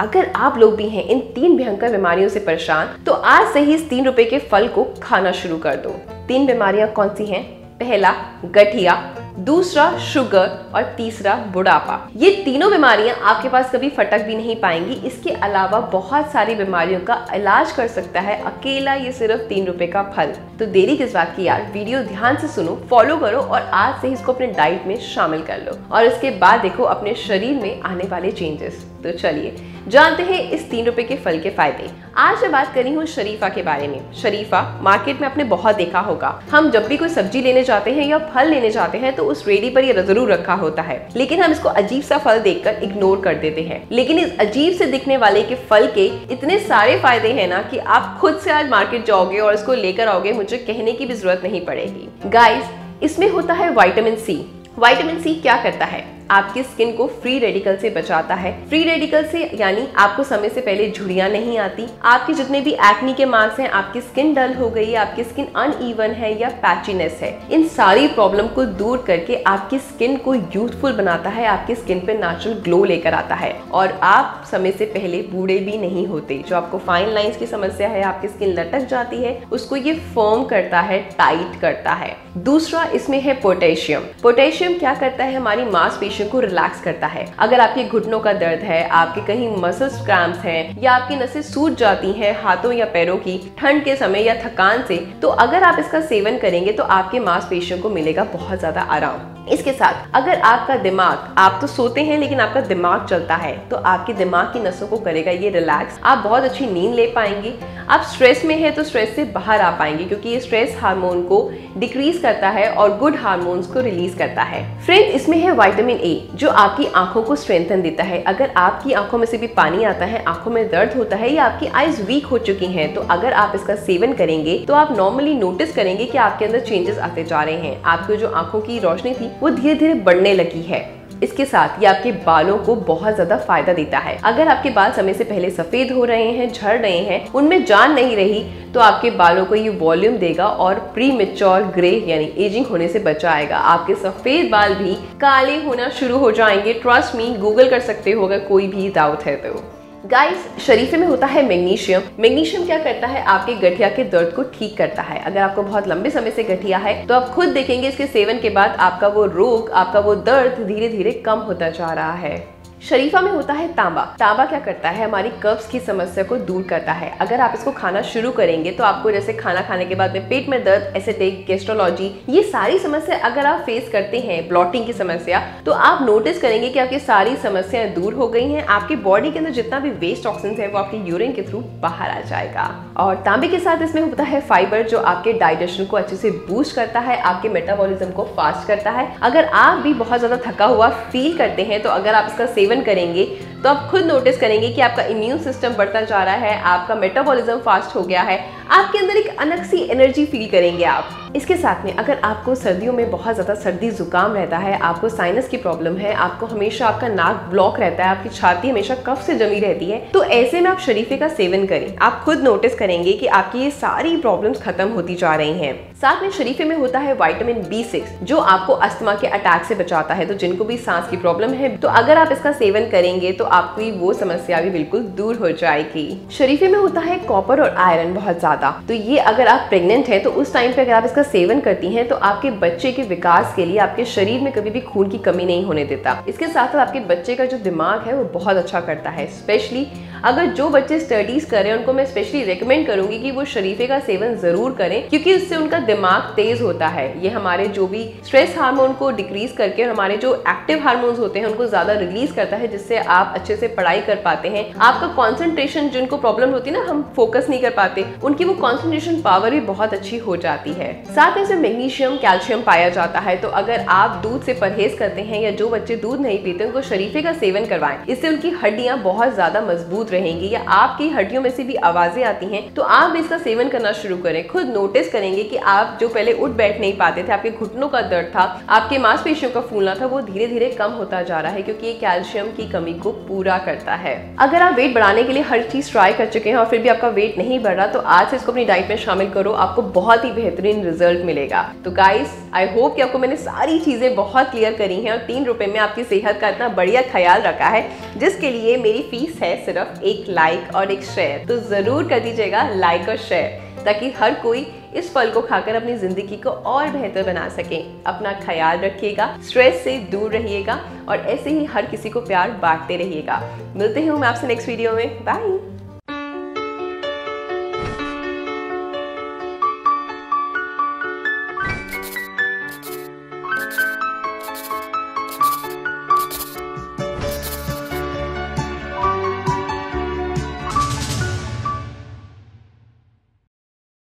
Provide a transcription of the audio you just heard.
अगर आप लोग भी हैं इन तीन भयंकर बीमारियों से परेशान तो आज से ही इस तीन रुपए के फल को खाना शुरू कर दो। तीन बीमारियाँ कौन सी हैं? पहला, गठिया, दूसरा, शुगर और तीसरा, बुढ़ापा। ये तीनों बीमारियाँ आपके पास कभी फटक भी नहीं पाएँगी। इसके अलावा बहुत सारी बीमारियों का इलाज कर सकता है अकेला ये सिर्फ़ तीन रुपए का फल। तो देरी किस बात की यार? वीडियो ध्यान से सुनो फॉलो करो और आज से इसको अपने डाइट में शामिल कर लो। और इसके बाद देखो अपने शरीर में आने वाले चेंजेस तो चलिए, जानते हैं इस तीन रुपए के फल के फ़ायदे। आज मैं बात करी हूँ शरीफा के बारे में। शरीफा मार्केट में आपने बहुत देखा होगा। हम जब भी कोई सब्ज़ी लेने जाते हैं या फल लेने जाते हैं तो उस रेडी पर ये ज़रूर रखा होता है। लेकिन हम इसको अजीब सा फल देखकर इग्नोर कर देते हैं। लेकिन इस अजीब से दिखने वाले के फल के इतने सारे फ़ायदे है ना की आप खुद से आज मार्केट जाओगे और इसको लेकर आओगे, मुझे कहने की भी ज़रूरत नहीं पड़ेगी। गाइस इसमें होता है वाइटामिन सी वाइटामिन सी क्या करता है? आपकी स्किन को फ्री रेडिकल से बचाता है। फ्री रेडिकल से यानी आपको समय से पहले झुड़ियाँ नहीं आती। आपके जितने भी एक्नी के मार्क्स हैं, आपकी स्किन डल हो गई है, आपकी स्किन अनइवन है या पैचीनेस है, इन सारी प्रॉब्लम को दूर करके आपकी स्किन को यूथफुल बनाता है, आपकी स्किन पे नेचुरल ग्लो लेकर आता है। और आप समय से पहले बूढ़े भी नहीं होते। जो आपको फाइन लाइंस की समस्या है, आपकी स्किन लटक जाती है, उसको ये फॉर्म करता है टाइट करता है। दूसरा इसमें है पोटेशियम पोटेशियम क्या करता है? हमारी मांसपेशी मांसपेशियों को रिलैक्स करता है। अगर आपके घुटनों का दर्द है, आपके कहीं मसल्स क्रैम्प्स हैं, या आपकी नसें सूज जाती हैं हाथों या पैरों की ठंड के समय या थकान से तो अगर आप इसका सेवन करेंगे तो आपके मांसपेशियों को मिलेगा बहुत ज़्यादा आराम। इसके साथ, अगर आपका दिमाग, आप तो सोते हैं, लेकिन आपका दिमाग चलता है तो आपके दिमाग की नसों को करेगा ये रिलैक्स आप बहुत अच्छी नींद ले पाएँगे। आप स्ट्रेस में है तो स्ट्रेस से बाहर आ पाएँगे, क्योंकि ये स्ट्रेस हार्मोन को डिक्रीज करता है और गुड हार्मोन्स को रिलीज़ करता है। फ्रेंड इसमें है वाइटामिन ए, जो आपकी आँखों को स्ट्रेंथन देता है। अगर आपकी आँखों में से भी पानी आता है, आँखों में दर्द होता है या आपकी आईज वीक हो चुकी हैं तो अगर आप इसका सेवन करेंगे तो आप नॉर्मली नोटिस करेंगे कि आपके अंदर चेंजेस आते जा रहे हैं। आपकी जो आँखों की रोशनी थी, वो धीरे धीरे बढ़ने लगी है। इसके साथ ये आपके बालों को बहुत ज़्यादा फ़ायदा देता है। अगर आपके बाल समय से पहले सफ़ेद हो रहे हैं, झड़ रहे हैं, उनमें जान नहीं रही तो आपके बालों को ये वॉल्यूम देगा और प्री मेच्योर ग्रे यानी एजिंग होने से बचाएगा। आपके सफ़ेद बाल भी काले होना शुरू हो जाएँगे। ट्रस्ट मी गूगल कर सकते हो अगर कोई भी डाउट है तो। गाइस शरीफे में होता है मैग्नीशियम। मैग्नीशियम क्या करता है? आपके गठिया के दर्द को ठीक करता है। अगर आपको बहुत लंबे समय से गठिया है तो आप खुद देखेंगे इसके सेवन के बाद आपका वो रोग, आपका वो दर्द धीरे धीरे कम होता जा रहा है। शरीफा में होता है तांबा। तांबा क्या करता है? हमारी कब्ज की समस्या को दूर करता है। अगर आप इसको खाना शुरू करेंगे तो आपको जैसे खाना खाने के बाद में पेट में दर्द एसिडिक गेस्ट्रोलॉजी ये सारी समस्या अगर आप फेस करते हैं ब्लॉटिंग की समस्या तो आप नोटिस करेंगे कि आपकी सारी समस्याएँ दूर हो गई हैं। आपकी बॉडी के अंदर जितना भी वेस्ट ऑक्सीजन है, वो आपके यूरिन के थ्रू बाहर आ जाएगा। और तांबे के साथ इसमें होता है फाइबर जो आपके डाइजेशन को अच्छे से बूस्ट करता है, आपके मेटाबॉलिज्म को फास्ट करता है। अगर आप भी बहुत ज़्यादा थका हुआ फील करते हैं तो अगर आप इसका सेवन करेंगे तो आप खुद नोटिस करेंगे कि आपका इम्यून सिस्टम बढ़ता जा रहा है, आपका मेटाबॉलिज्म फास्ट हो गया है, आपके अंदर एक अलग सी एनर्जी फील करेंगे आप। इसके साथ में अगर आपको सर्दियों में बहुत ज़्यादा सर्दी जुकाम रहता है, आपको साइनस की प्रॉब्लम है, आपको हमेशा आपका नाक ब्लॉक रहता है, आपकी छाती हमेशा कफ से जमी रहती है तो ऐसे में आप शरीफे का सेवन करें। आप खुद नोटिस करेंगे कि आपकी ये सारी प्रॉब्लम्स खत्म होती जा रही हैं। साथ में शरीफे में होता है वाइटामिन बी सिक्स जो आपको अस्थमा के अटैक से बचाता है तो जिनको भी सांस की प्रॉब्लम है तो अगर आप इसका सेवन करेंगे तो आपकी वो समस्या भी बिल्कुल दूर हो जाएगी। शरीफे में होता है कॉपर और आयरन बहुत ज़्यादा। तो ये अगर आप प्रेग्नेंट है तो उस टाइम पे अगर आप इसका सेवन करती हैं तो आपके बच्चे के विकास के लिए आपके शरीर में कभी भी खून की कमी नहीं होने देता। इसके साथ साथ आपके बच्चे का जो दिमाग है, वो बहुत अच्छा करता है स्पेशली अगर जो बच्चे स्टडीज़ करें उनको मैं स्पेशली रिकमेंड करूँगी कि वो शरीफे का सेवन ज़रूर करें, क्योंकि उससे उनका दिमाग तेज होता है। ये हमारे जो भी स्ट्रेस हार्मोन को डिक्रीज करके और हमारे जो एक्टिव हार्मोन्स होते हैं, उनको ज़्यादा रिलीज़ करता है, जिससे आप अच्छे से पढ़ाई कर पाते हैं। आपका कॉन्सेंट्रेशन जिनको प्रॉब्लम होती है ना, हम फोकस नहीं कर पाते। उनकी वो कॉन्सेंट्रेशन पावर भी बहुत अच्छी हो जाती है। साथ में इसमें मैग्नीशियम कैल्शियम पाया जाता है। तो अगर आप दूध से परहेज करते हैं या जो बच्चे दूध नहीं पीते, उनको शरीफे का सेवन करवाएँ, इससे उनकी हड्डियाँ बहुत ज़्यादा मज़बूत रहेंगी या आपकी हड्डियों में से भी आवाज़ें आती हैं तो आप इसका सेवन करना शुरू करें। खुद नोटिस करेंगे कि आप जो पहले उठ बैठ नहीं पाते थे, आपके घुटनों का दर्द था, आपके मांसपेशियों का फूलना था, वो धीरे धीरे कम होता जा रहा है, क्योंकि ये कैल्शियम की कमी को पूरा करता है। अगर आप वेट बढ़ाने के लिए हर चीज़ ट्राई कर चुके हैं और फिर भी आपका वेट नहीं बढ़ रहा तो आज से इसको अपनी डाइट में शामिल करो, आपको बहुत ही बेहतरीन रिज़ल्ट मिलेगा। तो गाइस आई होप कि आपको मैंने सारी चीज़ें बहुत क्लियर करी हैं और तीन रुपए में आपकी सेहत का इतना बढ़िया ख्याल रखा है, जिसके लिए मेरी फ़ीस है सिर्फ़ एक लाइक और एक शेयर तो ज़रूर कर दीजिएगा लाइक और शेयर ताकि हर कोई इस फल को खाकर अपनी ज़िंदगी को और बेहतर बना सके। अपना ख्याल रखिएगा स्ट्रेस से दूर रहिएगा और ऐसे ही हर किसी को प्यार बांटते रहिएगा। मिलते हैं मैं आपसे नेक्स्ट वीडियो में। बाय